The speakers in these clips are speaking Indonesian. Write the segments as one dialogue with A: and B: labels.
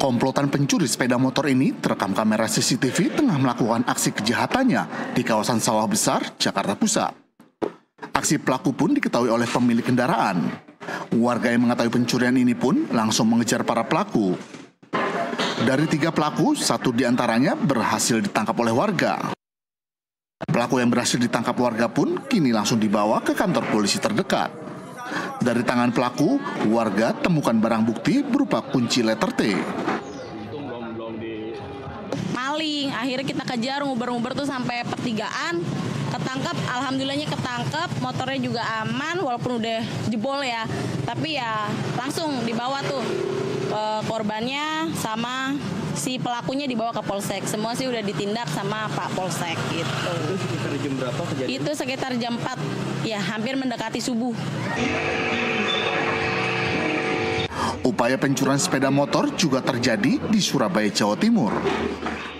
A: Komplotan pencuri sepeda motor ini terekam kamera CCTV tengah melakukan aksi kejahatannya di kawasan Sawah Besar, Jakarta Pusat. Aksi pelaku pun diketahui oleh pemilik kendaraan. Warga yang mengetahui pencurian ini pun langsung mengejar para pelaku. Dari tiga pelaku, satu di antaranya berhasil ditangkap oleh warga. Pelaku yang berhasil ditangkap warga pun kini langsung dibawa ke kantor polisi terdekat. Dari tangan pelaku, warga temukan barang bukti berupa kunci letter T.
B: Maling, akhirnya kita kejar nguber-nguber tuh sampai pertigaan. Ketangkap, alhamdulillahnya ketangkep, motornya juga aman walaupun udah jebol ya. Tapi ya langsung dibawa tuh eh, korbannya sama si pelakunya dibawa ke polsek. Semua sih udah ditindak sama Pak Polsek gitu.
C: Itu sekitar jam berapa kejadian?
B: Itu sekitar jam 4, ya hampir mendekati subuh.
A: Upaya pencurian sepeda motor juga terjadi di Surabaya, Jawa Timur.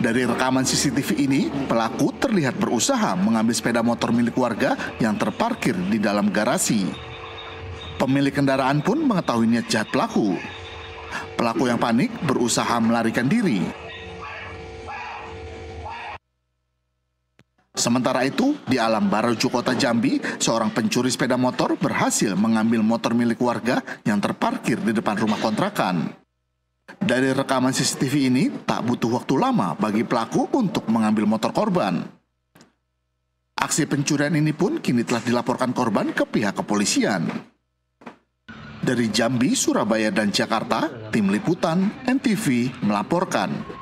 A: Dari rekaman CCTV ini, pelaku terlihat berusaha mengambil sepeda motor milik warga yang terparkir di dalam garasi. Pemilik kendaraan pun mengetahui niat jahat pelaku. Pelaku yang panik berusaha melarikan diri. Sementara itu, di Alam Barajo Kota Jambi, seorang pencuri sepeda motor berhasil mengambil motor milik warga yang terparkir di depan rumah kontrakan. Dari rekaman CCTV ini, tak butuh waktu lama bagi pelaku untuk mengambil motor korban. Aksi pencurian ini pun kini telah dilaporkan korban ke pihak kepolisian. Dari Jambi, Surabaya, dan Jakarta, tim liputan NTV melaporkan.